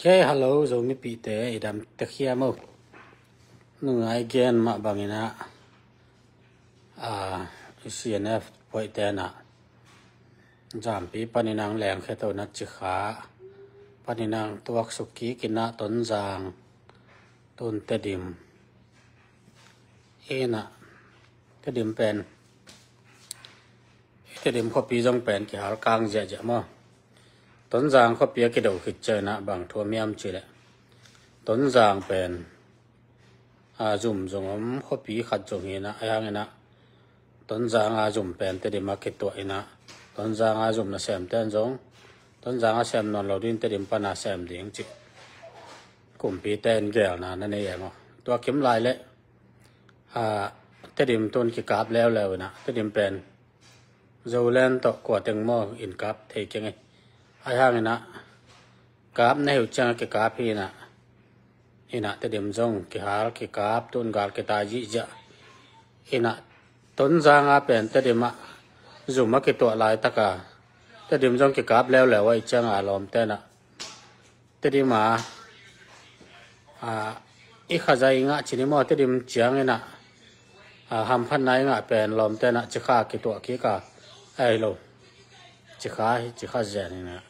Okay, hello, zo mi pi te idam te khia mo. Nung ai gen ma bangina. À, CNF poi te na. Jam pi paninang leng khe to na chi kha. Paninang tuak suki kina ton jang. Ton te dim. E na. Te dim pen. Te dim ko pi jong pen ki hal kang dễ ja mo tuấn giang có bia cái đầu khi chơi nạ bằng thua miam chỉ đấy tuấn giang bền à dùng dùng ấm có bí khát dùng gì nạ ai hàng nạ tuấn giang à dùng bền tới đi market tuổi nạ tuấn giang à dùng là xem tên giống tuấn giang à xem non lầu đinh tới điểm pan à xem tiếng chị cũng bí tên gẹo nà nên này em ạ tôi kiếm lại lệ à tới điểm tôn cái cáp leo leo nạ tới điểm bền dầu lên tọt quả từng mò in cáp thì cái này ai hang na cáp này hu chang cái cáp hi na ina te dem zong ke har ke kap tun gal ke ta ji ja ina tôn za nga pen từ dem ma zuma ke to lai ta ka từ dem zong cái kap leo leo ai chang a lom te na te dem ma a i kha za nga chini mo te dem chiang ina a ham phan nai nga pen lom te na chi kha cái to ke ka ai lo chi kha chi kha ja ni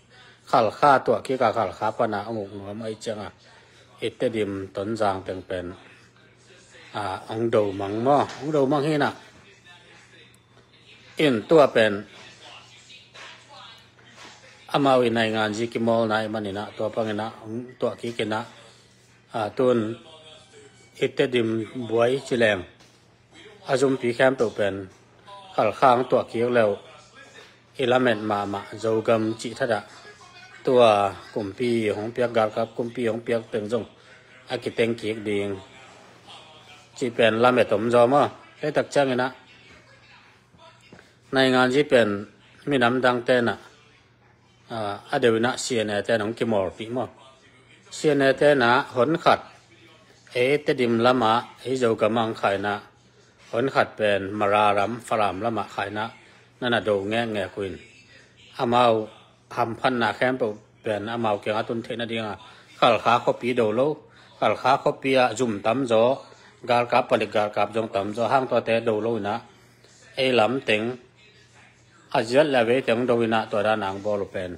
ขัลข้าตัวกี้กาขัลข้าปนาอมุกหนวมไอจังอ่ะอิตดิมต้นจางเป็นเป็นอ่าองดูมังมอองดูมังฮีน่ะอินตัวเป็นอามาวินัยงานจีกิมอลนายมันนี่นะตัวปังนะตัวกี้กินะอ่าตุนอิตดิมบวยจิแรงอาจุมปีแคมตัวเป็นขัลข้างตัวกี้แล้วอิลาเมนมามาโจกัมจิทัดะ ตัวกลุ่มปีของเปียกกาครับกลุ่มปีของเปียกเป็นจงอากิเตงกีกดีงจีเป็นลำเอ็ดตมจอมอ่ะให้ตักจ้างนะในงานจีเป็นมีน้ำดังเต้นอ่ะอ่าอเดวินะเสียเนเต้นของกิมอร์ปีมั้งเสียเนเต้นะหนขัดเอตดิมละมะเอโจกมังไข่นะหนขัดเป็นมารารัมฟรามละมะไข่นะนั่นน่ะดูแง่แง่คุ นอามา hầm phân na khem bộ bèn à màu kia tuân thế na đi à khal khá khó pi đầu lâu khal khá khó pi à zoom tắm gió gar cáp balik gar cáp trong tắm gió hang to té đầu lâu na ai lắm tiếng à rất là về tiếng đầu na tôi đã nàng bò lục bèn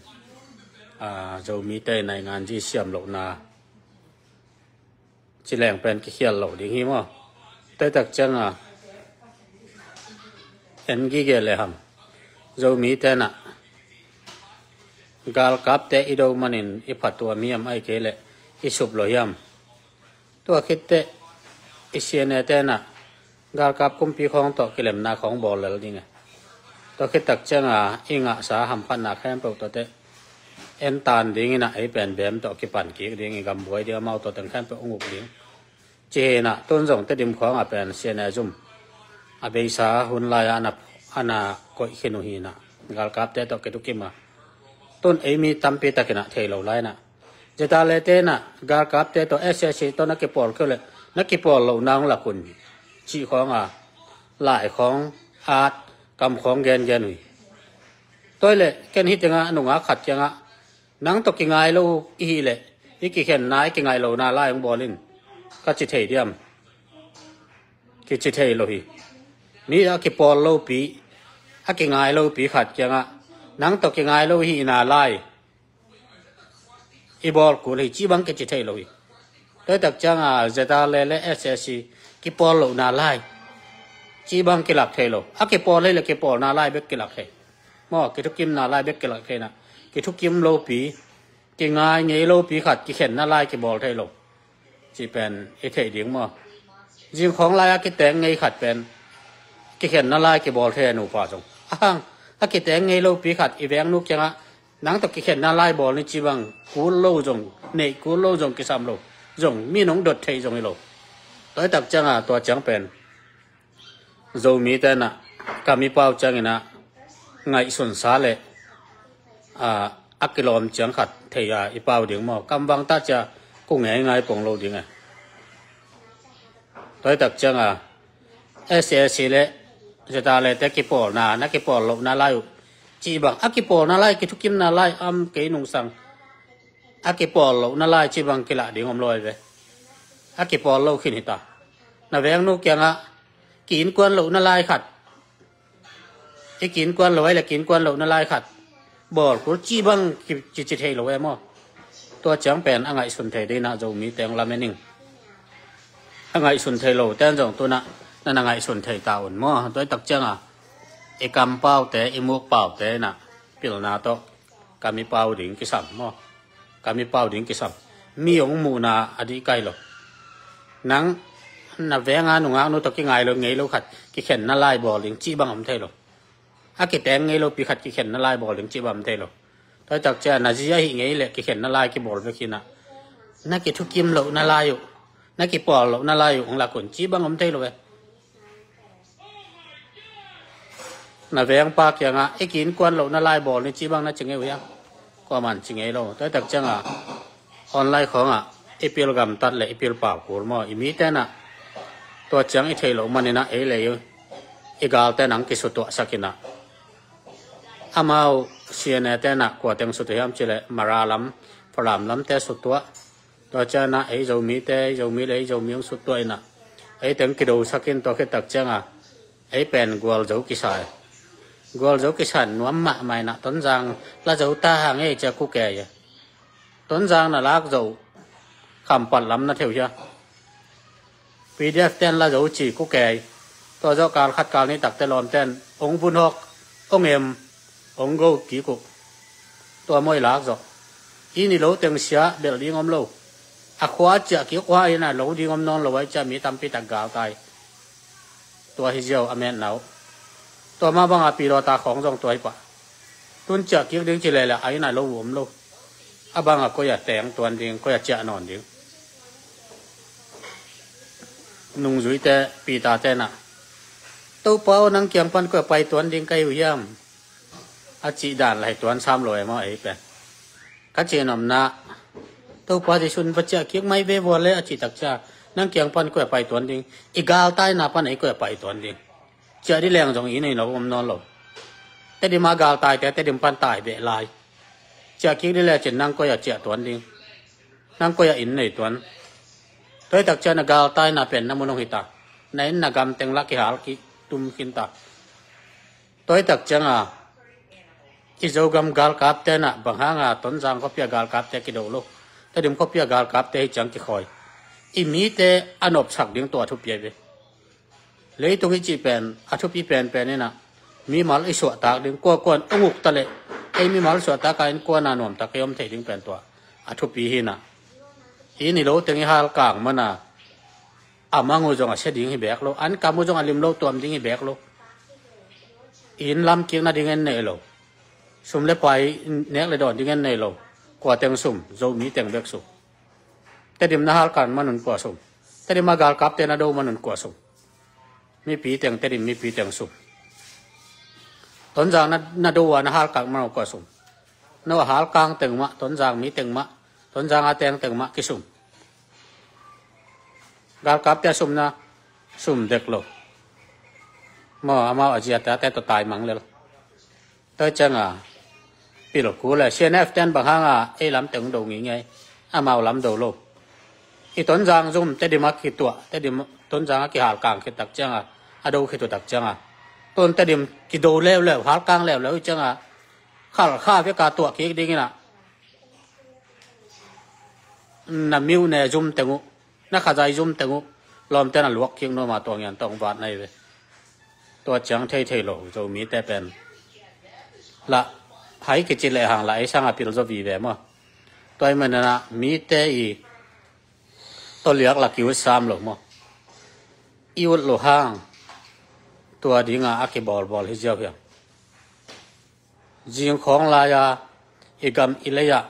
à dầu mi tê này ngàn gì xiêm lộ na chỉ lẹng bèn cái khiel lộ đi hi mà tới tắc chân à en ghi ghê lệ hầm dầu mi tê na gal kap te ido manin ipatua miam ai kele isup lo yam. Tua khitte isiene te na, gal kap kumpi khong to kilem na khong bol lal dinga e. to khit tak changa inga sa ham phan na khem pe to te, en tan ding na ai pen bem to ki pan ki ding, gam boi dia mau to tang khem pe unguk ding. Che na ton jong te dim khong a pen siene zum. A be sa hun la ya na ana ko khinu hi na. Gal kap te to ke tu ki ma. ต้นเอมีตั้มปีตะกินะเทลไลนะจะตาเลเตนะกากับเตตัวเอสเอชตัวนักกีบปอลก็เลยนักกีบปอลเรล่านางละคนชีของอะหลายของอาร์ตกำของแกนแกนุยตัวเลยแกนฮิตยังอะหนุ่งอะขัดยังอะนังตกกิ่งไงลูกอีเลยอีกี่เข็นนายกิ่งไงเราหน้าไล่ของบอลินก็จิเทียมกิจิเทียโลฮีนี่อะกีบปอลโลปีอะกิ่งไงราปีขัดยังอะ นังตกยังไงเราฮีนาไลอีบอลกูเลยจีบังกิจเทเลยแต่ตักจังอะเจตาเลเลเอสเอสีกีบอลลูนาไลจีบังกิลักเทโลอะกิบอลเลยเลยกิบอลนาไลเบกกิลักเทมอกิทุกิมนาไลเบกกิลักเทนะกิทุกิมโลปีกิงายเงยโลปีขัดกีเข็นนาไลกิบอลเทโลจีเป็นเอเทเดิ้งมอจิงของลายกิแตงเงยขัดเป็นกีเข็นนาไลกิบอลเทนูป่าจงอ้าง à cái tiếng ngay lâu bị khát event lúc chẳng à nắng tập cái na lai bò lên chỉ bằng cú lâu dùng này cú lâu dùng cái sam lâu dùng mi nóng đột thấy dùng cái lâu tới tập chẳng à tua chẳng bền dầu mi tên à cả mi bao chẳng à ngày xuân xá lệ. À akilom chẳng khát thấy à bao điểm mò. Cam vang ta chả cũng nghe ngay bồng lâu điểm à. Tới tập chẳng à SSC lệ. ะตัวจังเป็นโจมีแต่น่ะกามีเป้าจังนะไงส่วนสาเลยอ่าอักกิโลมจังขัดเทียอีเป้าเดียงมอกำบังตาจะกุ้งไงไงปงโล นั่นไงส่วนไทยตาอุ่นมั่วตัวตักเจ้าอ่ไอ้กำเป้าเต่ไอ้มุกเป้าเต่น่ะพิลนาโตกามีเป้าดิ่งกิสัมมั่วกามีเป้าดิ่งกิสัมมีองมูนาอดีไกลหรอกนังนับแวงานหนุ่งานนุตกิไงเราไงเราขัดกิเข็นนลายบ่อลหลิงจีบังอำไทยหรออากิแตงไงเราปีขัดกิเข็นนลายบ่อลหลิงจีบังอำไทยหรอกตัตักเจ้านาจียะหิไงเลยกิเข็นน่าไล่กิบ่อลไปกิน่ะนักกิทุกิมเราน่าไล่อยู่นักกิปอลเราน่าไล่อยู่ของหลักคนจีบังอำไทยหรอกเว้ na veng pa kya nga ah, ekin kwan lo na lai bol ni chi bang na chingei e ya ah. ko man chingei lo. Tai tak chang a online khong a epil gam tat le epil pa kur mo. I mi te na to chang i thei lo man na e le yo. E gal te nang ki su to sakina amao sian te na ko teng su te yam chile mara lam, phalam lam te su to to cha na e zo mi te, zo mi le, zo mi su e to na ấy e kỳ đầu do sakin to khi tak chang à ấy bèn gual dấu kỳ sai e gol dấu cái sản nó mạ mày nọ tuấn giang là dấu ta hàng ấy chờ cô kể vậy? Tuấn giang là lá dấu khẩm bật lắm nó hiểu chưa? Pdf tên là dấu chỉ cô kể, tôi do cao khát cao này đặt tên lòm tên. Ông vun học ông em ông gâu ký cục. Tôi mới lá rồi ý ni lâu tiếng xía để đi ngom lâu à khóa chợ ký khóa ấy là lâu đi ngom non lâu ấy chợ mi tâm pi tặng gạo tai tôi hi diêu à amen nào ตัวมาบังอาปีรอตาของจงตัวปะตุนเจาะเกี่ยวดึงจีเลยละไอ้นายโลวมโลอาบังอาก็อย่าแต่งตัวดิ่งก็อย่าเจาะนอนดิ่งนุ่งจุยแต่ปีตาแต่น่ะตัวเป้านังเกียงปันก็ไปตัวดิ่งใกล้อยู่ย่ำอาจีด่านไหลตัวซ้ำลอยมาไอ้เป็นกัจเจนอมนาตัวป้าจะชุนปัจเจกเกี่ยงไม่เววเลยอาจีตักจ้านังเกียงปันก็ไปตัวดิ่งอีกาลใต้นาปันไอ้ก็ไปตัวดิ่ง chờ đi lèng trong ý này nó cũng non lộc tết đi mà gạo tài thế thế đi pan tài bệ lại chờ kia đi lè chỉ năng coi ở chợ tuấn đi năng coi ở in này tuấn tôi đặc chờ là gạo tài là bền năm mươi hita này là gam tiếng lắc cái hal tum kinh ta tôi đặc chờ à chỉ dấu gam gal cáp thế là bằng hàng à tuấn giang có bia gal cáp thế kí đầu lúc tết đi có bia gal cáp thế chẳng kí khỏi imi thế anh ốp sạc tiếng tua thu bia về lấy tung chỉ pen à thu pi pen này nè mi mal isu ta qua quan, ông ngục ta lệ. Ai mi mal su ta cái in ko na nom ta ke om thei ding pen to à chụp bì hi na hi ni lô tiếng hal kang ma na amangu jong a se ding hi anh cam an trong à lim lo tom ding hi bek lo in lam kieng na ding en ne lo sum le pai nek le đòn ding en ne lo qua tiếng sum dâu mi teng na mi pi mi pi na na na hal cang ma ko sum no hal cang tiếng ma ton jang mi tiếng ma ton jang a tiếng tiếng ma kí sum gal kap te sum na sum đẹp lo mo ama a jia ta te to tai mang le tới chân à pi lo cú là cnf ten bằng hang à e làm teng đồ nghĩ ngay à mau làm đồ lô i ton jang zoom te di ma ki tua te di ton jang ki hal kang ki tak chân à à đâu khi tôi đặc chăng à? Tôn ta điểm cái đồ leo leo hal cang leo leo chăng à? Khá khá với cả tuổi kia đi nè nà miu nè, zoom tiếng tengu nà khá dài, zoom tiếng tengu làm tên là luộc kiêng nó mà tuổi ngàn tông vạt này về. Tôi chẳng thấy thấy lộ rồi mi tép bên là, hãy cái chỉ lệ hàng lại sang à pil cho vì về mà. Tôi mình là mi té y tôi liệt là cứu sam lộ mà. Yêu lộ hàng. ตัวดีงาอักบอลบอลฮิเจ้าเพียงจิงของลายาอีกำอิเลยะ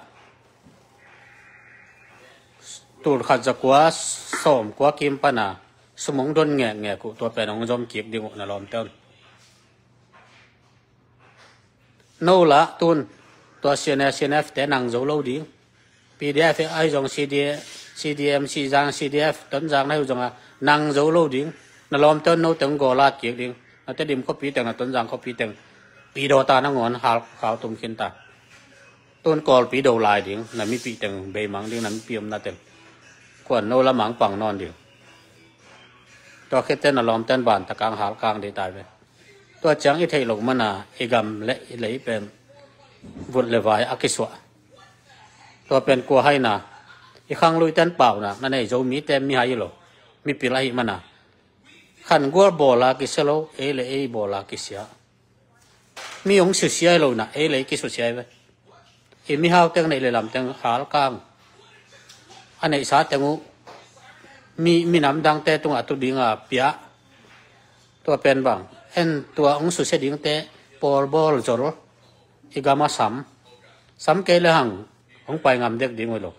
ตูดขัดจะกว่าสมกว่ากิมปนาสมองดนแง่แง่กูตัวเป็นองจอมกีบดิงนลอมเต้นนู่ละตุนตัวเซียนเซียนเอฟแต่นังโจโลดีพีดีเอฟไอจงซีดีซีดีเอ็มซีจางซีดีเอฟต้นจางในจงอ่ะนังโจโลดีนลอมเต้นนู่ตึงกอลาดกีบดิง à thế điểm có phí tiền là tuấn giang có phí tiền phí đồ ta nó ngon hào khảo tung khiến ta. Tôn call pi đầu lại đi nằm mi pi từng bề mang đi nằm mi pi om na từng quan nô la mang bằng non đi to khi tên là lòm tên bản ta càng hal càng đi tai về. To chẳng ít thấy lộc mà na igam lệ lấy bên vụt lệ vài akiswa to bên qua hay na, i khang lui tên bảo na na này dấu mi tên mi hay lo. Mi pi lai mà na khăn gua bò la cái selo ấy là ấy bò la cái xe mi ông sửa xe lô na ấy là cái sửa xe vậy Em mi hao tiếng này là làm tiếng háo căng anh này sát tiếng mi mi nắm đang té tung ở tu đi ngà pia tua pen bang en tua ông sửa xe đi tê bol bol rồi igama sắm sắm cái là hàng ông quay ngầm được đi ngồi lo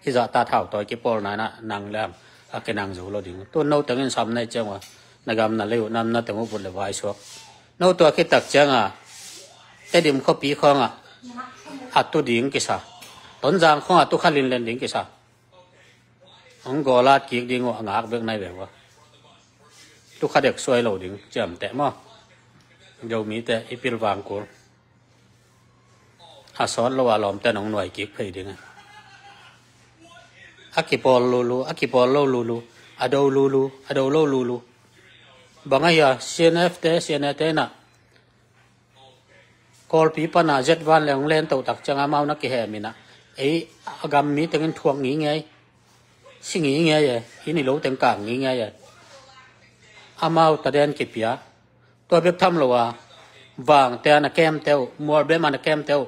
khi za ta thảo tôi cái bol này na nàng làm à cái năng zo lo đi tôi nấu tiếng in sam này chang mà, na gam na leu nam na tiếng bu le vài so nấu tôi cái đặc chang à cái điểm kho bị khong à à tôi ding cái sa tuần giang không à khai linh lên ding cái sa ông gò là kiệt đi ngọ ngạc việc này về quá. Tôi khá được xoay lầu đỉnh chậm tệ mà. Dầu mỹ tệ ipil vàng của. À xót lo à lòm tên ông nội kiệt phải đỉnh à akipol lulu akipol lo lulu ado lulu ado lo lulu banga ya cnf te CNFT te na. Call pi pa na jet van leng len tàu tak changa mau na ki he mi na. Ấy agam mi tengin thuang ngi ngai si nghĩ nghe vậy ini lo tiếng càng nghĩ nghe vậy amau ta đen kịp pia. Tôi biết tham lo wa. Vàng te na kem teo mua be ma na kem teo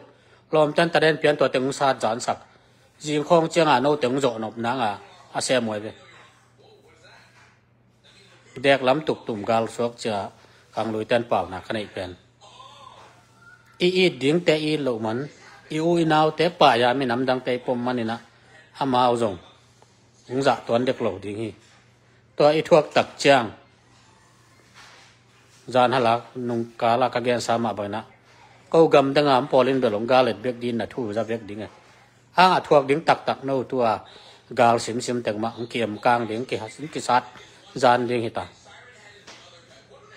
lom chân ta đen pian tôi tiếng sa jan sak gì không chưa à nô tiếng rộ nộp nắng à à xe mồi về đẹp lắm tục tùng gal suốt chờ càng lùi tên bảo nà cái này bền i i điếng té i lộ mắn i u nào té bà ya mi nắm đăng té pom mani na amao rồng cũng dạ toán được lộ đi hi. Tôi ít thuốc tặc trang gian lạc nung cá là các gen sa mà bởi na. Câu gầm đang ám polin đồ lông galet biết đi là thu ra việc đi nghe hang à thuộc đứng tặc tặc nâu tua. Gal sim sim teng mạng kiềm kiam đến kỳ hạt hasin kỳ sát. Gian ding hita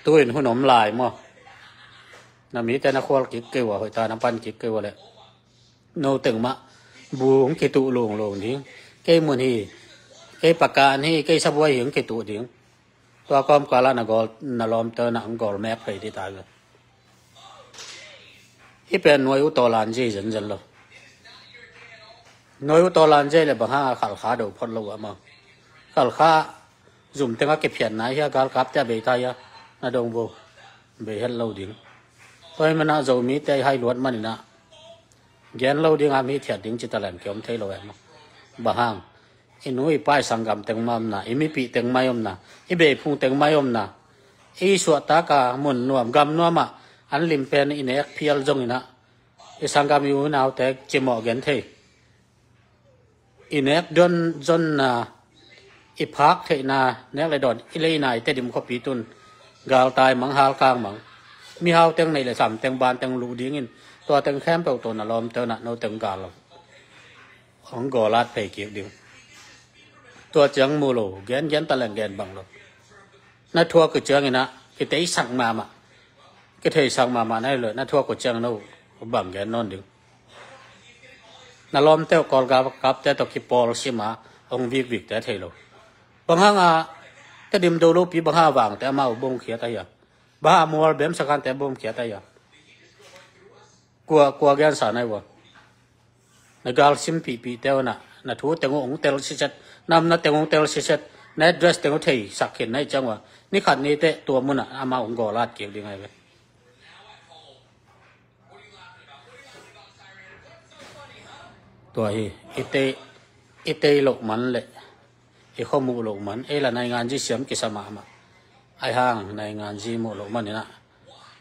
tuin hunom lại mo nằm mi te na khoa ki kêu hoi ta nằm pan ki kêu le nô từng ma buông kỳ tu lung lung ding cái mun hi cái bạc cả ni cái sắp quay hướng cái tụ tiếng tua com cả là nó gol nó lom tơ nó gol map phải đi ta rồi ít bên nuôi u to lan gì dần dần rồi nói to lan dây là bằng ha, khảo khá đầu phật lâu mà. Khảo khá, dùng tiếng cái phiền này ha gal cáp cha bề tay ha. Na đồng vô, bề hết lâu đỉnh tôi mà na dầu mỹ tay hay luật mà nè ghen lâu đỉnh am mi thiệt đỉnh chỉ ta làm kiếm thấy lâu em mà. Bằng hàng inui pai sangam teng mam na imi pi teng mayom na ibe phung teng mayom na i suwa ta ka mun nuam gam nuama à, an lim pen in ek phial jong ina i sangam yu thế te mò gen the inek don jon na i thei na nek le don ilei nai te dim khopi tun, gal tai mang, hal kang mang. Mi hao teng nei le sam, teng ban, teng lu ding in. To teng khem pe to na lom te na, no teng gal lo. Ong go lat pe ki ding. Tua chang mu lo ghen ghen ta lần ghen bang lo. Na thua ku chang ina cái tế sang ma ma. Cái thei sang ma mà này rồi na thua ku chang nó bang ghen non ding na lom te kol ga kap te to ki pol si ma ong vik vik te thelo bang ha nga te dim do lo pi bang ha wang te ma bong khia ta ya. Ba mual bem sakan te bom khia ta ya. Kwa kwa gan sa nai wa. Na gal sim pi pi te na na thu te ngong tel si chat, nam na te ngong tel si chat, na dress te ngong thei sak khin nai chang wa. Ni khat ni te tua mun a ma ong go lat keu ding ai ต่บงเขียตายอ่ะกลัวกลัวแกนสารไหนวะในการซิมปีปีเต้าน่ะน่ะทูแต่งองเตลสิจัด nam na tengong tel si set na dress tengong thei sakhin nai changwa ni khat ni te tua muna ama ong go lat ke ding ai ve tua hi ite ite lok man le i khomu lok man e la nai ngan ji siam ki sama ma ai hang nai ngan ji mo lok man na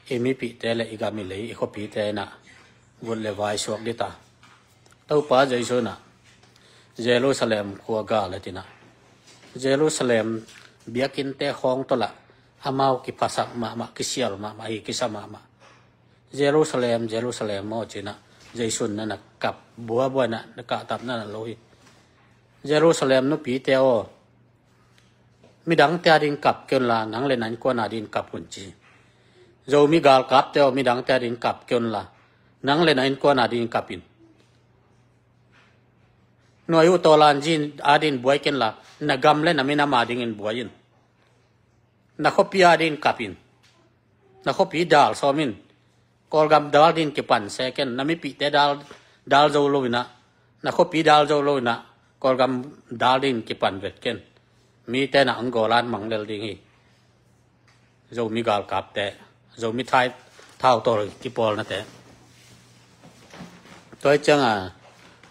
e mi pi te le i ga mi le i kho pi te na vun le vai suak đi ta tau pa jai so na Jerusalem kwa ga la tina Jerusalem biakin te khong to la amau ki pasak ma ma ki sial ma ma hi ki sama ma Jerusalem Jerusalem mo china jaisun na dây xuân nè cặp búa bùa nè cả tập nè lôi. Jerusalem nó bị teo. Mi đắng tia din cặp kêu là nắng lên anh qua nà din cặp quần chi. Dầu mi gal cặp teo, mi đắng tia din cặp kêu là nắng lên anh qua nà din cặp in. Nói u to lan jin adin bùa kêu là nà gam lên na mi na ma din in bùa in. Na khopi adin cặp in. Na khopi dal so min kol gam dal din ke pan se ken, na mi pi te dal dal zo lo na na ko pi dal zo lo na kol gam dal din ke pan vet ken. Mi te na ang golan mang del ding hi. Zo mi gal kap te, zo mi thai thao to ki pol na te. Tôi chẳng à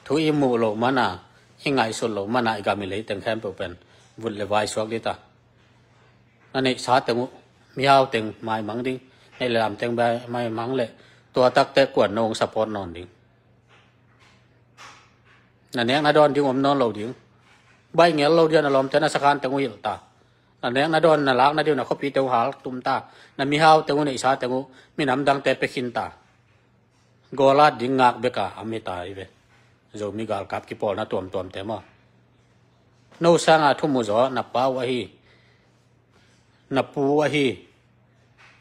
thu im mù lộ mà na hi ngại sụt lộ mà nại gà mi lấy từng khem bộ bền vụt lệ vai xuống đi ta. Anh ấy sát từng miao từng mai mắng đi ในลำเต็งใบไม่มั้งเลยตัวตักแต่กวดนองสปอร์นอนดิงนั่นเนี้ยนาดอนที่ผมนอนเราดิงใบเงี้ยเราเดียนอารมณ์จะน่าสการแตงูหิลตานั่นเนี้ยนาดอนน่ารักนาเดียวน่ะเขาปีเตวหาตุ้มตานั่นมีห้าวแต่งูในอิสาแต่งูมีน้ำดังเตะไปขินตาโกลาดิงงักเบกาอเมตาอีเวโจมีการกับกิปอลนะตัวมตัวเต่มาโนสังอาทุ่มุจอนับป้าวะฮีนับปูวะฮี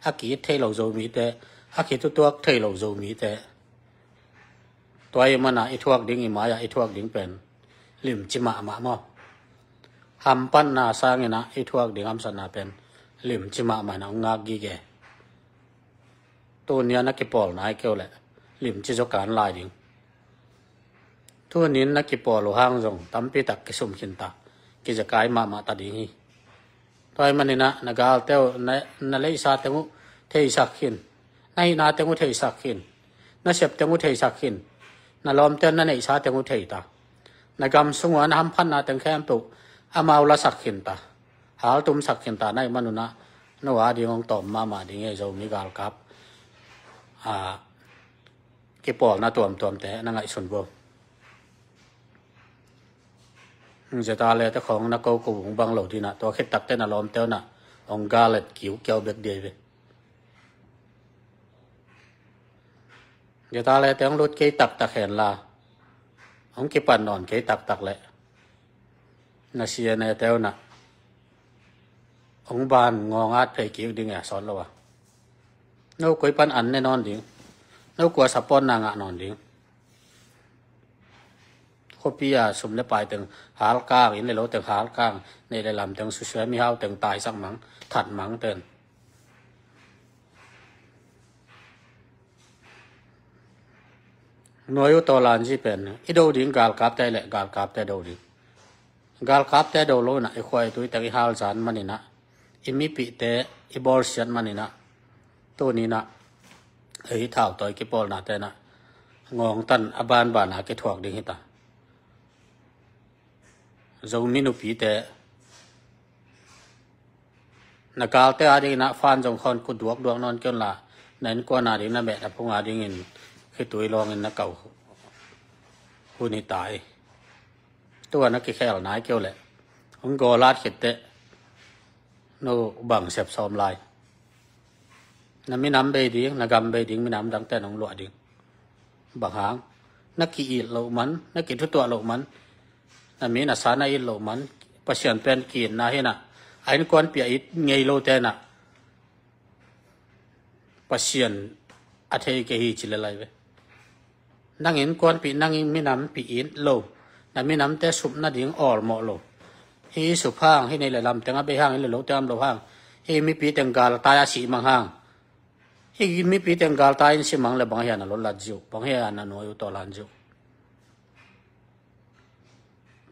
hắc ký thay lầu dầu mít tệ. Hắc ký tu tuộc thay lầu dầu mít tệ. Tôi mà nói ít thuốc đinh mà ya ít thuốc đinh bền. lim chim mạ mạ mò. Hầm pan na sang na ít thuốc đinh ham san na bền. lim chim mạ mạ na ngà gì ghê tôi nia na cái bò na kêu lệ. Lim chi cho cán lại đinh tôi nia na cái bò lo hang rong tắm pi tắc cái sum hiện ta cái cái mạ mạ ta đinh hi. ไปมันนี่นะนกาลเตวนั่นเลยซาเตงุเที่ยวสักขินนายนาเตงุเที่ยวสักขินนัเสพเตงุเที่ยวสักขินนัลอมเตนนั่นไอซาเตงุเทียตานการสงวนทำพันนาเตงแค้มตุอามาละสักขินตาหาตุมสักขินตาในมันุนะนวาดีงตอมมามาดีเงี้ยเจ้มีการครับอ่าเก็บปอลนะตัวมตัวมแต่นั่งไอชนบ่ giờ ta lấy ta không nó câu cổ vùng băng lẩu thì nè, tôi khi tập tên là lom teo nè. Ông ga lật kiểu kéo biệt địa về. Giờ ta lấy tiếng lút cái tập tập hẹn là, ông cái bàn nón cái tập tập lại. Là xia này teo nè. Ông bàn ngon át phải kiểu đi nghe sót lâu à. Nếu quấy bàn ăn nên non đi nếu qua sập pon nàng ngạ non đi คบพี่ยาสมเลปายตึงหาลก้างอินเลยเราตึงหาลก้างในเลยลำตึงสุดๆมีเฮาตึงตายสักมังถัดมังเตือนน้อยตัวลานจีเป็นอีโดดิงกาลกาบแต่แหละกาลกาบแต่โดดิกาลกาบแต่โดโลนะไอควายตัวแต่อีฮาลสานมันนี่นะอิมีปีเตอีบอลเซียนมันนี่นะตัวนี้นะไอเท้าต่อยกีบอลนะแต่นะงองตันอบานบานาเกิถวกดิงฮิตา zo mi nu pi te na kal te adi na fan jong khon ku duak duak non kyon la nen ko na ding na be na phung adi ngin khi tuổi long in na kau hu ni tai tu na ki khel nai kêu le ông go lat khit te no bang sep som lai na mi nam be ding na gam be ding mi nam dang te nong lo ding bang hang na ki i lo man na ki thu to lo man นั่นมีนะสานาอินโลมันประชันเป็นกินนะเฮนนะไอ้นกวนเปียอิดเงยโลเตนะประชันอัธยเกฮีจิเลไลเวนั่งเอ็นกวนปีนั่งอินมีน้ำปีอินโลนั่นมีน้ำแต่สุบนัดยิงอ่อลหมอโลฮีสุพางฮีในหลายลำแต่งไปห้างฮีเลยโลแต่งโลห้างฮีมีปีแต่งกาลตายอาศีมังห้างฮีมีปีแต่งกาลตายอินสิมังเลยบางเฮียนลดลัดจิวบางเฮียนนโนอยู่ต่อลันจิว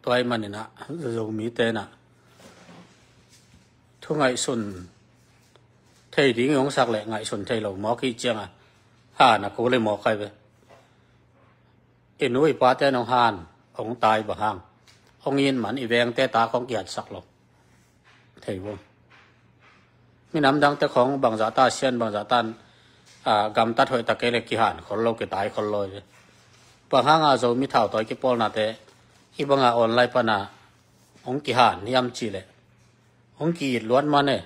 toy man na. Zo mi te na. Thu ngai sun. Thầy đi ngóng sạc lại ngại xuân thầy lầu mò khi chiang à hà nó cố lên mò khai về in núi ba tên ông hàn ông tài bà hàng ông yên mắn y veng tê ta con kiệt sạc lộc thầy vô mình nắm đăng tê không bằng giá ta xiên bằng giá tan. À gam tát hội ta kê lệ kỳ hàn khôn lâu cái tái khôn lôi hàng à zo mi thảo toy cái pol nà tê ibanga online pa na ong ki han yam chi le. Ong ki luan ma ne.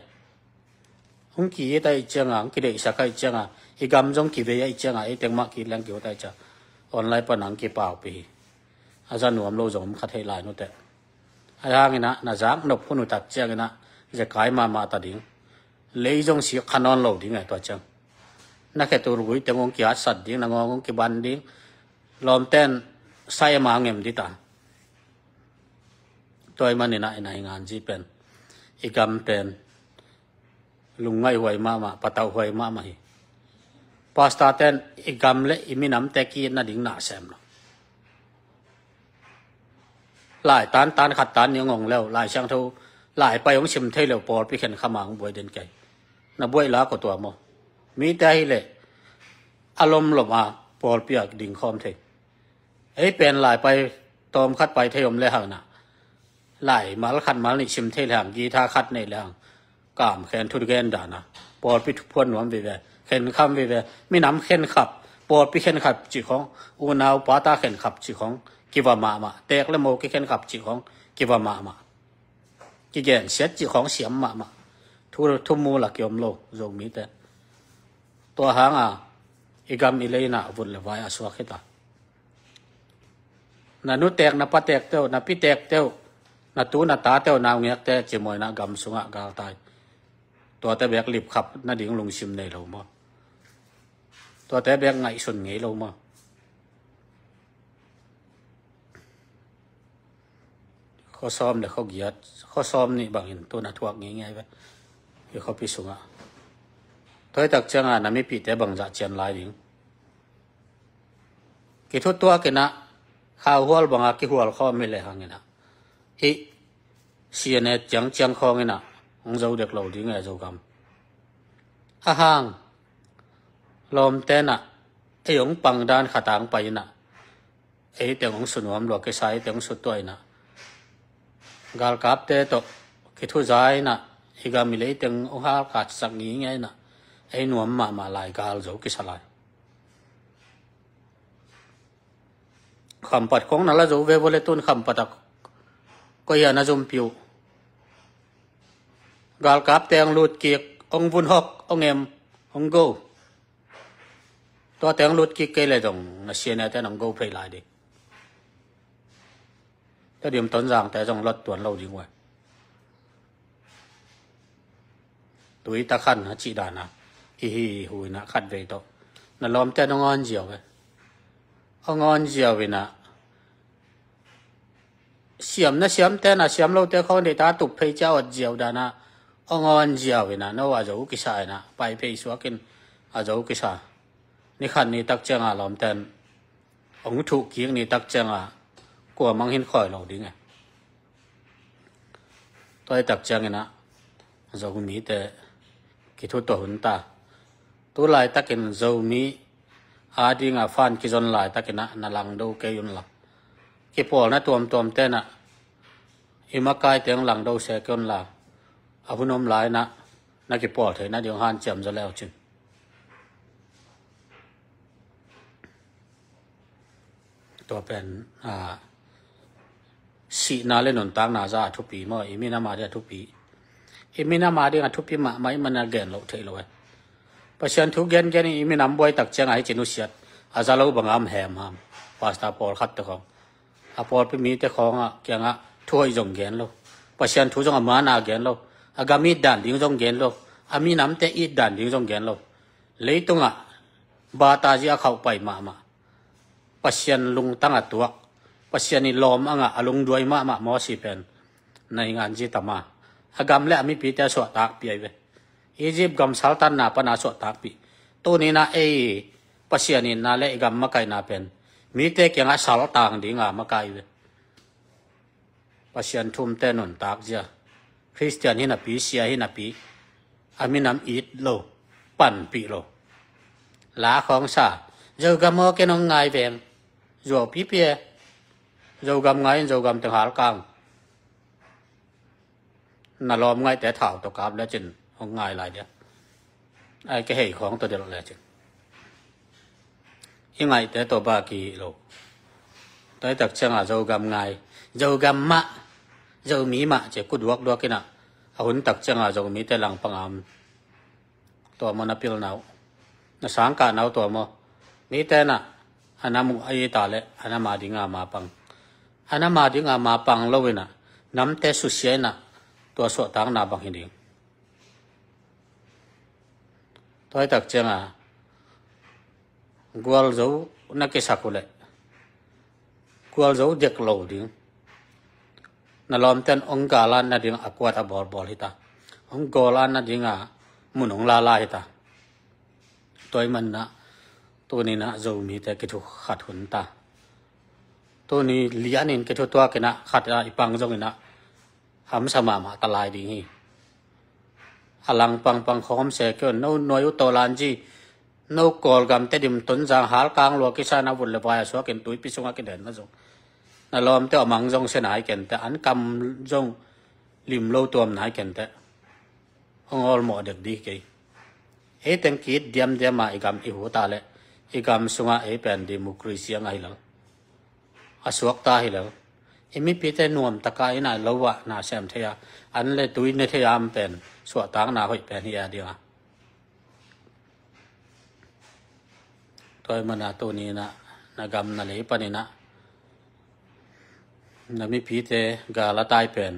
Ong ki ye tai changa ong ki de sa kai changa i gam jong ki ve ai changa e teng ma ki lang ki tai cha. Online pa nang ki pao pi. A za nuam lo jong kha thei lai no te. A hang ina na jang no phunu tak chang na je kai ma ma ta ding. Lấy jong si khanon lo ding ai to chang. Na ke tur gui te ngong ki asat ding, na ông ki ban ding. Lom ten, sai ma ngem ตัวมันนี่นะในงานจีเป็นอีกำเป็นลุงไงหวยมามาปะเตาหวยมามาฮีพาสตาเตนอีกำเละอีมีน้ำเตกีน่ะดิ่งน่าเซมเนะหลายตันตันขัดตันยองงงแล้วหลายช่างทูหลายไปของชิมเทเลปอดไปเข็นขมังบวยเดินไก่น่ะบวยล้าก็ตัวมอมีแต่ให้เละอารมณ์หลบมาปอดเปียกดิ่งคอมเทไอ้เป็นหลายไปตอมคัดไปเทยมเลยหาน่ะ ไหลมาลขันมาลิชิมเทลหังกีทาคัดในแรงกามแขนทุแกนดานะปอดพิทุพวนหวมไปเวเข็นคำไปเวไม่น้ำเข็นขับปอดพิเข็นขับจีของอุณาวปาตาเข็นขับจีของกิวามามาแตกและโมกิเข็นขับจีของกิวามามากิแกนเสียจีของเสียมมามาทุทุมูหลักยมโลรงมีแต่ตัวหางอะอีกามิเลน่ะวุ่นเลวายอสวะขิตานานุแตกนาปะแตกเต้านาพิแตกเต้า na tu na ta teo na ngek te chimoi na gam sunga gal tai. To te bek lip khap na ding lung sim nei lo mo. To te bek ngai sun ngei lo mo. Khó xóm là khó giết khó xóm này bằng hình tôi là thuộc nghĩ ngay vậy thì khó bị xuống ạ thôi thật chẳng là nằm bị té bằng dạ chèn lại đi cái thuốc tua cái nạ khao hual bằng ki hual khó mới lại hàng nè ý. Xìa nè chẳng chẳng khó nghe nà ông dâu được lâu đi nghe dâu cầm. Ha hang lom tên à ấy ông bằng đan khả tang bay nà. Ấy tiếng ông sụn hôm lọt cái sai, tiếng sụt tuổi nà. Gal cáp tê to cái thu dài nà. Ý gà mì lấy tiếng ông ha cắt sắc nghĩ nghe nà. Ấy nuốm mà mà lại gal dâu cái sai khẩm bát con nà là dâu về vô lê tuôn khẩm bát bây giờ salai kham pat kong cáp la zo kiệt, ông vun hok ông em, ông go to teng lut kiệt cái này dong na xin na te ông go play lại đi. Cái điểm tốn rằng tại dòng luật tuần lâu gì ngoài. Túi ta khăn hả chị đàn à hi hi hùi nạ khăn về đó nà lòm tên nó ngon nhiều vậy ông ngon nhiều vậy nà xiêm na, xiêm tên là xiêm lâu tên không để ta tục phê cha ở diều đàn à ông ngon diều vậy na nó vào dấu cái sai na. Bài phê xóa kinh à dấu cái sai ni khăn ni tắc chân à làm tên ông thụ kiến ni tắc chân à của mang hin khỏi lâu đi nghe tôi tắc chăng e na. Dấu mi te kỹ thuật tổ hồn ta. Tôi lại tắc kinh dấu mi à đi ngà phan kí dân lại tắc kinh na na lang đâu cái yun lạc. Kí paul na tuam tuam te na ima kai tiếng lang đâu sẽ cái la à hun om lại na na kí paul thấy na điều han chậm rồi leo chân ตัวเป็นอ่า si na le non tang na za thu pi mo imi na ma de thu pi imi na ma de nga thu pi ma mai man na gen lo thei lo pa sian thu gen gen imi nam boy tak chang ai chinu siat a za lo bangam hem ham pasta por khat ta อะพอไปมีแต่ของอะแกงอะทั่วอีจงเกียนเราปัจจัยทุจงอามานาเกีนโลาอากามีดันดิ้งจงเกีนโลาอามีน้ำแต่อีดันดิ้งจงเกีนโลาเลยตรงอะบาตาจีเข้าไปมามาปัจจันลุงตั้งอะตัวปัจจัยนี่ล้อมอะอลุงด้วยมามาหมอสิเป็นในงานจีตมาอากามและมีปีแต่สวดตากปีไปอียิปต์กำสัลตันนาปนาสวดตากปีตัวนี้นะเอ้ปัจจัยนี่นาเละกำมาไกนาเป็น ดียวแหละchừng ยังไงแต่ตัวบากีโล tôi tập chân à dâu gầm ngài dâu gầm mạ dâu mí mạ chỉ cút đuốc đuốc cái nào. Hun tập chân à, à dâu mí tê lăng bằng am. Tổ mà nó pil nào nó sáng cả nào tổ mà mí tê nà anh em ai ta lệ à, anh em mà đi ngà mà bằng à, anh em mà đi ngà mà bằng lâu nè nắm tê su xe nà tổ sọ tang nà bằng hình đi tôi tập chân à gwal zo na ke sakule gwal zo dek lo ding na lom ten ong galan na ding akwat a bol bol hita. Ong golan na ding a munong la la hita. Toy man na, to ni na zo mi te ke thu khat hun ta. To ni lianin ke thu to ke na khat a ipang zo na ham sama ma ta lai ding hi. Alang pang pang khom se ke no noyu to lan ji no kol gam te dim tun jang hal kang lo ki sana vun le ba so ken tui pi sunga ki den na jong na lom te amang jong sen ai ken te, an kam jong lim lo tuam nai ken te. Ong ol mo dek di ke e ten ki diam diam ma igam i hu ta le. Igam sunga e pen democracy ngai lo asuak ta hi lo imi e pi te nuam taka na lo wa na sem the ya an le tui ne the am pen so tang na hoi pen hi ya dia. Toy mana to ni na na gam na le pa ni na na mi pi te ga la tai pen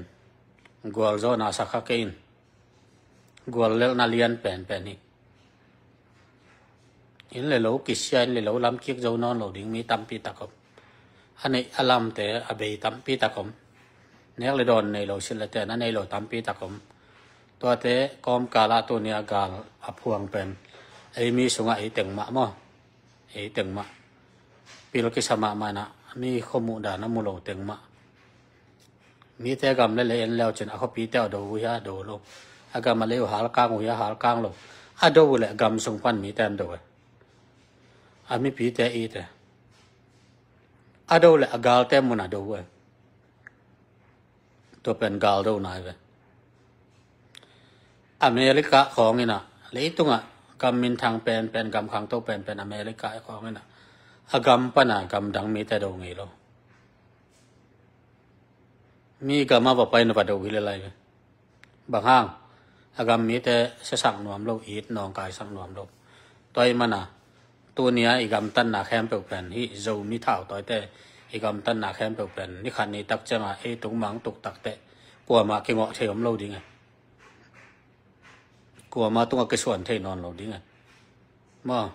gwal zo na sắc khắc kein gwal le na lian pen pen ni in le lo ki sia in le lo lam kiek zo non lo ding mi tam pi ta kom ane alam te abe tam pi ta kom nek le don nei lo xin le te na nei lo tam pi ta kom to te kom ka la to ni agal aphuang pen ai mi sunga ai teng ma mo e teng cái pil mà sama mana mi khomu da na mu lo teng mà, mi te gam le le en leo trên a kho pi te đồ hu ya đồ lo a gam le hu hal cang hu ya hal cang lo a đồ vui le gam sung pan mi tem do e. a mi pi te e te. A do le a gal te mu na đồ we to pen gal lấy na e ve. Amerika khong lấy tung tunga กรรมินทางเป็นเป็นกรรมขังโตเป็นเป็นอเมริกาของนี่นะอกรรมปนากรรมดังมีแต่ดงไงเรามีกรรมมาบอกไปนวัดดูวิเลไลบางห้างอกรรมมีแต่เสสั่งนวมโลกอีทนองกายสั่งนวมโลกตัวมันนะตัวเนี้ยอีกรรมตั้นหนาแคมเปลเป็นที่เจ้ามีเท่าต่อยแต่อีกรรมตั้นหนาแคมเปลเป็นนี่ขันนี้ตักจะมาเอตุงมังตุกตักแต่กลัวมาเก่งเงาะเทียมโลดีไง của mà tung cái chuẩn thầy non lâu đi ngay. Mà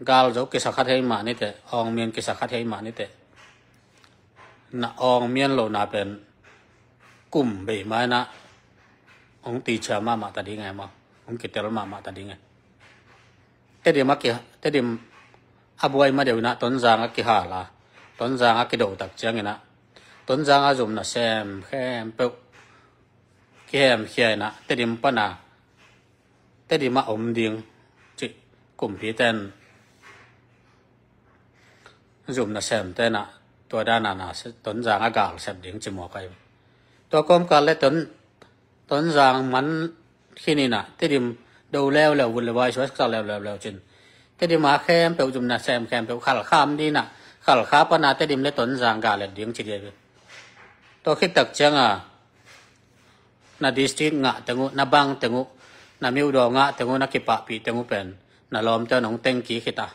gal dấu cái sạc khát hay mà nít tệ, ong miên cái sạc khát hay mà nít tệ. Na ong miên lâu na bên cùng bể mai na ông tì chờ mà mà ta đi ngay mà, ông kia tèo mà mà ta đi ngay. Thế điểm mà kia thế điểm à abuai mà đều na tuấn giang cái hà là, tuấn giang cái đầu tập trang người na tuấn giang dùng là xem, khem bự kem xe na tê điểm pa na tê điểm mà ôm điên chị cùng tí tên dùng là xem tên à tôi đa là là tuấn giang ác gạo xem điên chỉ mua cái tôi com cả lấy tuấn tuấn giang mắn khi này na tê điểm đầu leo leo vui leo vai xuống sau leo leo leo chân, tê điểm mà khem bèo dùng là xem khem bèo khal kham đi na khal khá bữa na tê điểm lấy tuấn giang gạo là điên chỉ đi tôi khi tật chăng à na district nga tengu na bang tengu na miu do nga tengu na kipa pi tengu pen na lom te nong teng ki kita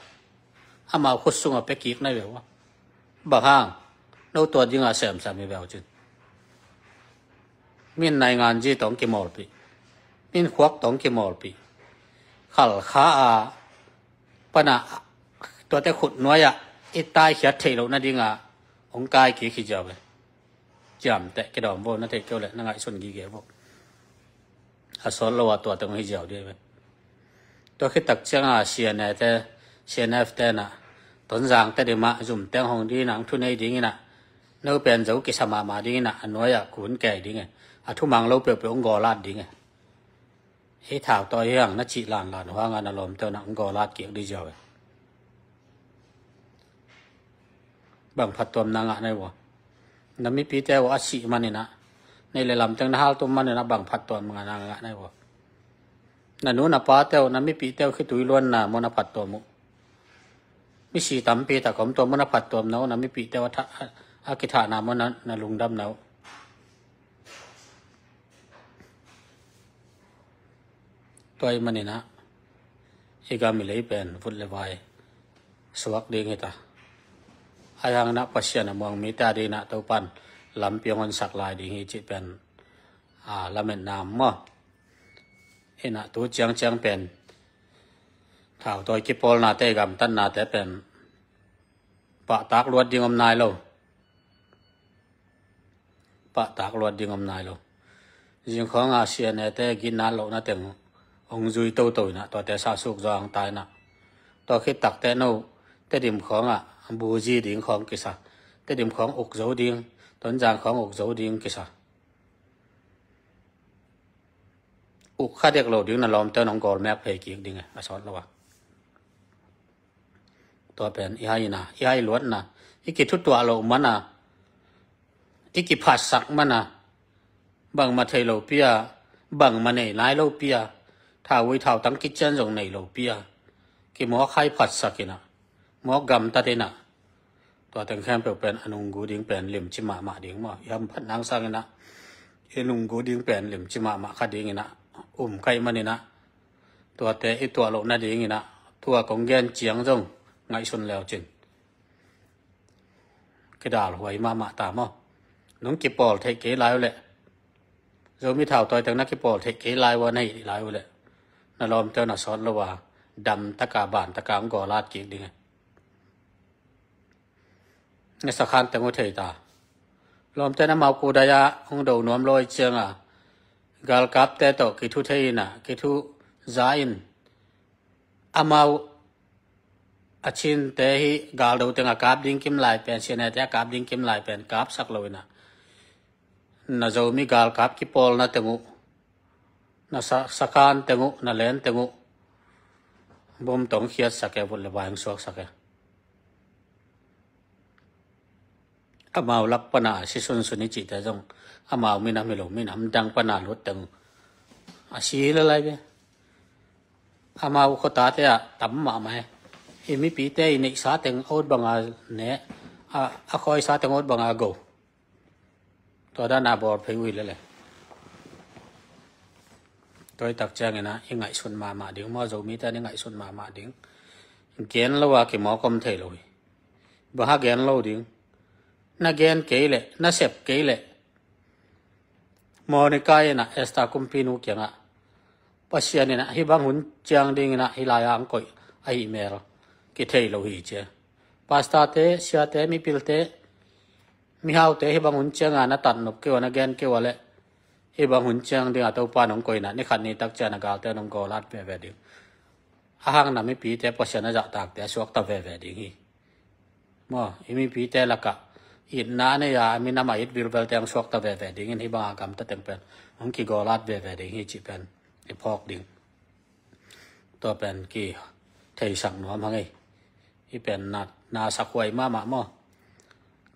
ama khusunga pe ki na bewa ba hang no to jinga sem sa mi bewa chin min nai ngan ji tong ki mol pi min khwak tong ki mol pi khal kha a pana to te khut noya itai khia thelo na dinga ong kai ki khi jawe jam te cái đó vô nó thấy kêu lại nó ngại xuân ghi ghé số lâu à tuổi từng giàu đi vậy tôi khi tập trang à xiên này thế xiên này thế nè giang thế đi mà dùng tiếng hồng đi nắng thu này đi nè nếu bên dấu cái sama mà đi nè nói à cuốn kẻ đi nghe, à thu mang lâu bèo bèo gò lát đi nghe. hết thảo tôi hàng nó chỉ làn làn hoa ngàn à lồm tôi nặng gò lát kiểu đi rồi bằng phát tuần năng ngã này vô nami pi biết cái na ในเลลำจังนาฮะตัวมันนะบังผัดตัวมึงนะงะในบ่นั่นนู้นนะป้าเต้านั่นไม่ปีเต้าคือตุยล้วนนะมนผัดตัวมุไม่สีตัมปีแต่ของตัวมนผัดตัวเนาน่ะไม่ปีเต้าทะอากิธานามนั้นนั่นลุงดำเนาตัวมันนี่นะอีกามิเลยเป็นฟุตเลวายสวักดีไงตาอายังนะปัสยานมองมีตาดีนักเต้าปัน lắm tiếng on sạc lại thì chỉ chị à làm mình nam mà hiện là tú chăng chăng bèn thảo tôi kịp bol na tê gầm tân na tê bèn bạ tác luật đi ngâm nai lâu bạ tác luật đi ngâm nai lâu riêng khó à xiên này e tê ghi nát lộ na tiếng ông duy tâu tuổi na tôi tê sa sụp do ông tai na. Tôi khi tắt tê nâu tê điểm khó à bù gì điểm khó kì sa. Tê điểm khó ục dấu điên tuấn giang khó ngục dấu điên kì sao? Ụ khát đẹp lầu điên là lòm tên ông gò mẹ phải kiếng điên à sao lâu à. Tua bèn y hai na y hai luận na y kì thút tua lầu mà na y kì phát sắc mà na bằng mà thầy lầu pia, bằng mà nảy lái lầu pia. Thảo với thảo tăng kích chân rồng nảy lầu pia. Kì mó khai phát sắc kì na mó gầm ta thế nào ตัวแต่งแค่เป็นอนุกูดิ้งเป็นเหลี่ยมจิมามาดิ้งมายำพัดนางสังนะเอนุกูดิ้งเป็นเหลี่ยมจิมามาคดิ้งนะอุ้มไก่มันนี่นะตัวแต่อีตัวโลนั่นดิ้งนะตัวของแกนเจียงจง ngay xuân leo chừng cái thấy à ta lom mau đầu nuông lôi à. gal cáp tê tổ kỹ thu thế na kỹ thu giá à, hi, gal ding kim lai pen chen te kap ding kim lai pen kap sak loina na zo mi gal kap ki pol na tengu na sa sakan tengu na len tengu bom tong khiat sake vul le bang suak amau lak pana si sun suni chi ta jong amau mi na mi lo mi nam dang pana lo tengu a si la lai be. Amau ko ta te a tam ma mai. Mi pi te ini sa teng ot banga ne. A a khoi sa teng ot banga go. To da na bor phei wi le le. Tôi tak chang na i ngai xuân mà mà điếu mà dầu mi ta ni ngai xuân mà mà điếu kiến lâu à cái mo không thể rồi ba hát kiến lâu điếu na gen ke na sep ke le mo na esta kumpinu kyanga pasian na hi bang hun chang ding na hi ang koi ai mer cái thầy lâu hi chứ pasta te sia te mi pil te mi hau te hi bang hun chang ana tan nok ke wana gen ke wale hi bang hun chang ding atau pa nong koi na ni khan ni tak cha na gal te nong go lat pe ve ding a hang na mi pi te pasian na ja tak te suak ta ve ve ding hi. Mo i mi pi te la ka it na ne ya, mi na ma it bil bel teng suak ta ve ve ding hi bang agam ta tem pen. Ong ki go lat ve ve ding, hi chi pen i phok ding. To pen ki thầy sang nó mà ngay hi pen na na sakwai ma ma mo.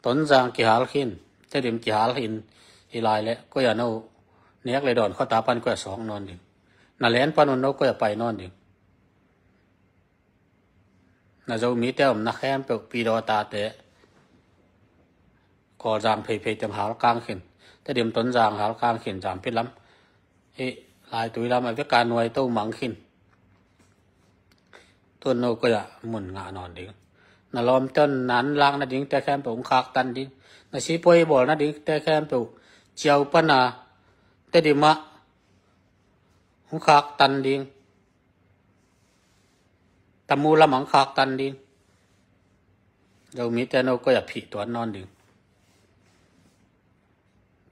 Ton jang ki hal khin te dim ki hal hin, hi lai le ko ya no nek le don kho ta pan ko song non ding. Na len pan no ko ya pai non ding. Na zo mi te om na khem pe pi do ta te có giảm phê phê tầm háo càng khiến thế điểm tuấn giảm háo càng khiến giảm phết lắm. Ê, lại túi lắm mà viết cá nuôi tâu mắng khiến tuần nô coi ạ, muốn ngã nòn đi. Nó lom chân, nán lang, nó đứng tay bổ ung khạc tan đi. Nó xí bôi bỏ nó đứng tay khem bổ chiều bên à. Tay điểm mà ung khạc tan đi. Tầm mua làm ung khạc tan đi. Rồi mi tay nô coi ạ, phỉ toán non đi.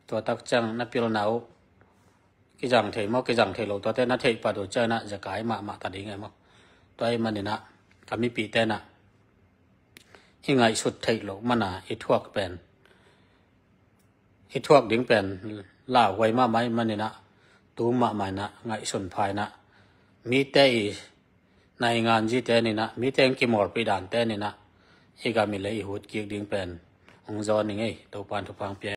ดิ้งแต่แค่ปุ่งเจียวปนาแต่ดิมะหงคากตันดิ้งตมูละมังคากตันดิ้งเรามีแต่โนก็จะผีตัวนอนดิ้งตัวตักจังนับพิลนาวกิจังเทมอกิจังเทโลตัวแต่นัทเทปาดูเจนะจะกายมามาตัดดิ้งไงมั้ง toy manina kami pi te na hingai sut thei lo mana i thuak pen i thuak ding pen la wai ma mai manina tu ma mai na ngai sun phai na mi te i nai ngan ji te ni na mi teng ki mor pi dan te ni na i ga mi le i hut ki ding pen ong zo ni ngai to pan to pang pia